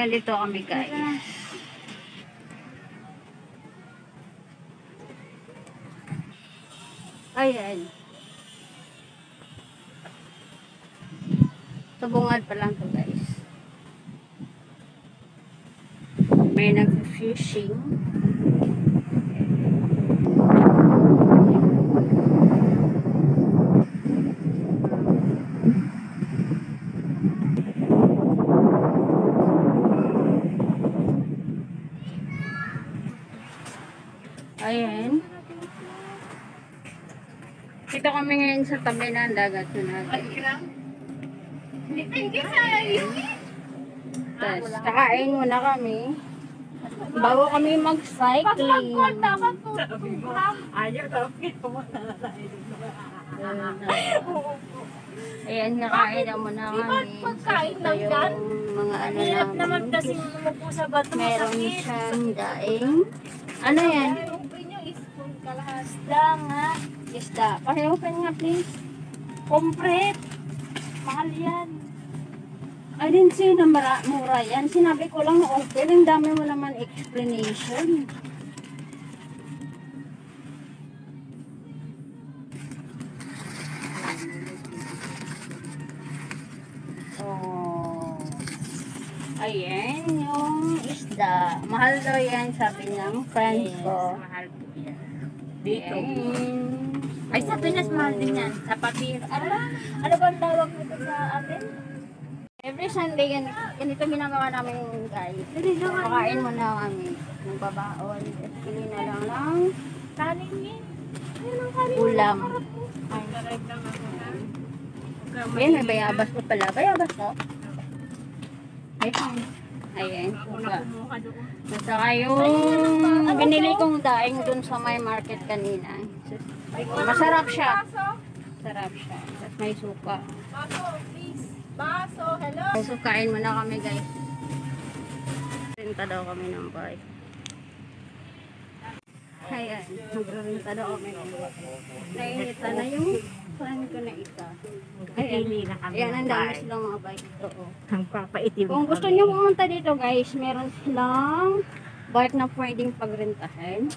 Kaya dito kami guys. Ayan. Sabungan pa lang to guys. May nag-fishing. Ayan. Dito kami ngayon sa tabi ng dagat na natin. Tapos, kakain muna kami. Bago kami mag-cycling. Ayaw daw. Ayan, kakain na muna kami. Pagkain lang yan? mga ano Hirap naman kasi umupo sa bato Meron siyang daing. Ano yan? Kalahas. Isda nga. Isda. Paki-open nga please. Complete. Mahal yan. I didn't say na mara, mura yan. Sinabi ko lang open. Ang dami mo naman explanation. Oh. Ayan yung isda. Mahal daw yan, sabi ng friends ko. Mahal po yan. Dito. Ay, sa Pinas mahal din yan. Sa papir. Ano, ano ba ang tawag nito sa atin? Every Sunday, gan ganito ginagawa namin guys. Pakain mo na kami ng babaon. Tapos pili na lang ng Kanin yan. Kanin. ulam. Ay, Ayan, may bayabas pa pala. Bayabas ko. Ayan. Ayan. Kumuha doon. At saka yung binili kong daing dun sa may market kanina. Masarap siya. Masarap siya. Tapos may suka. Baso, please. Baso, hello. So, kain muna kami guys. Renta daw kami ng bike. Ayan, nagrarenta daw kami ng bike. Nainita na yung fan ko na na kami. Ayan, ang dami silang mga bike. Oo. Ang papaitim. Kung gusto nyo pumunta dito guys, meron silang bike na pwedeng pagrentahin.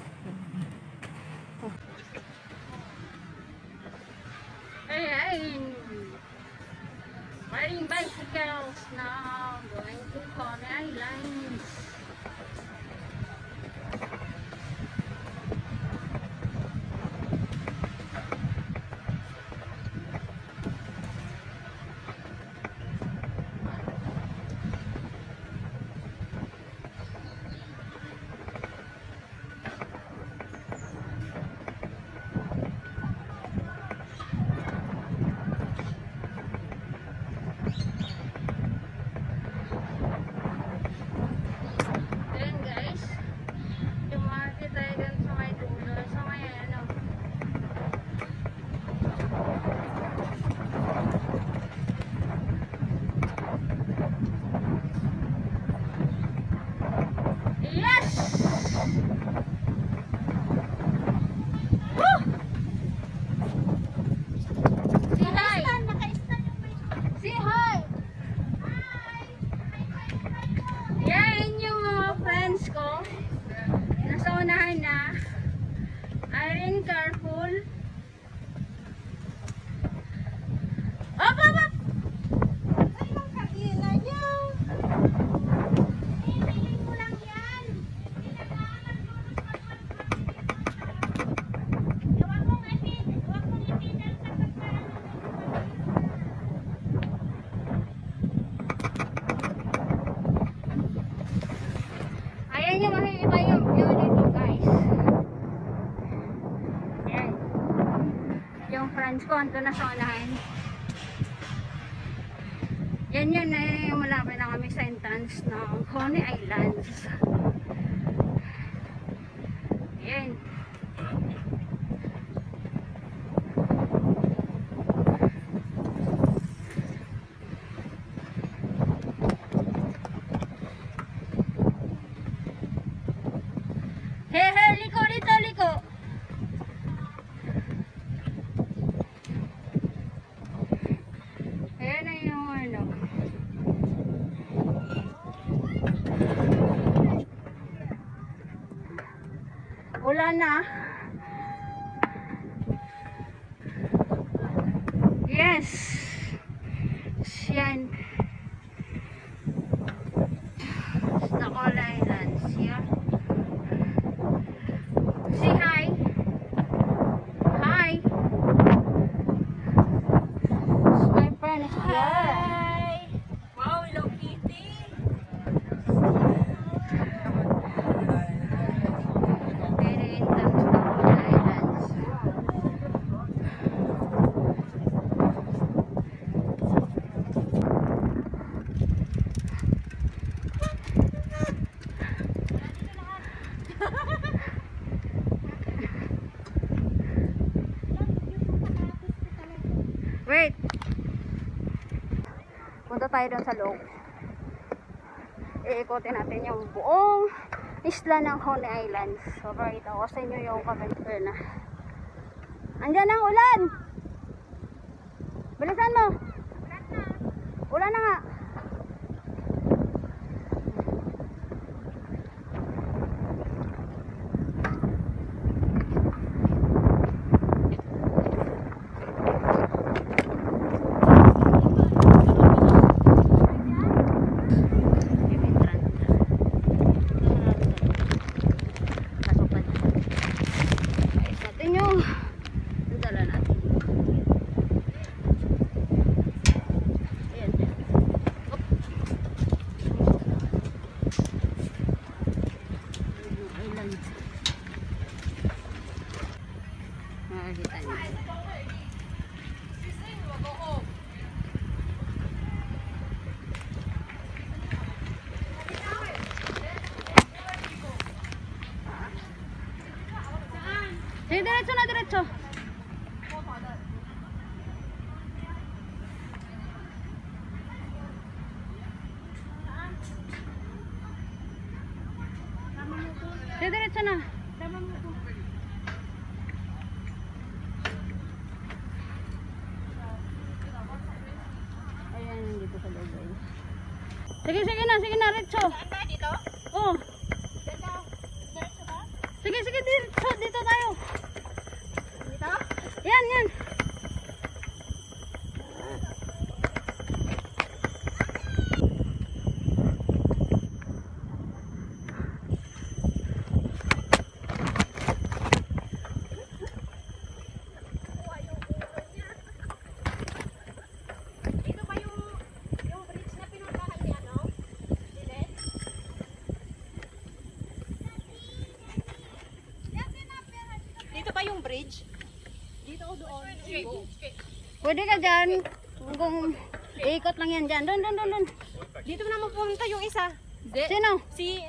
Yung friends ko, ando na sa unahan. Yan yun, eh, malapit na kami sa entrance ng Coney Islands. Ayan. He, he, liko. Ayan na yung ano. Ulan na. Yes. Yan. Tayo doon sa loob. Iikotin natin yung buong isla ng Honey Islands. So, pakita ko sa inyo yung kagandagan na. Andiyan ang ulan! Bilisan mo! Ulan na nga! Pasukan. Ayos natin yung yung dala natin. Ayan. Op. Yung island. Niyo. Sige, diretso na, diretso. Sige, diretso na. Sige, na, sige na. Dito ba yung bridge? Dito o doon? Pwede ka dyan. Kung ikot lang yan dyan. Doon, doon, doon, doon. Dito naman pumunta yung isa. Sino? Si...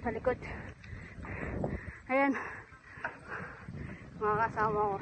dun sa likod. Ayan. Mga kasama ko.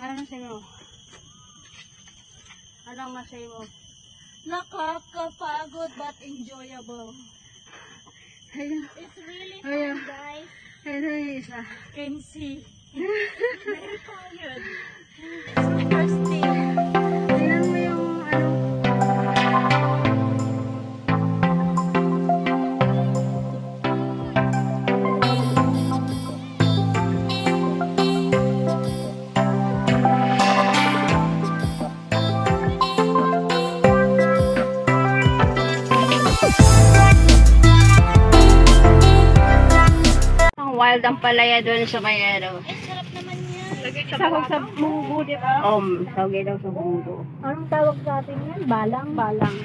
Ano masay mo? Anong masay mo? Nakakapagod but enjoyable. Ayun. It's really Ayun. fun, guys. Ayun yung isa. Can see. Very tired. Wild ang palaya doon sa may ano. Sarap naman yan. Sahog sa munggo, di ba? Um, tawagay daw sa bunggo. Anong tawag sa atin yan? Balang? Balang.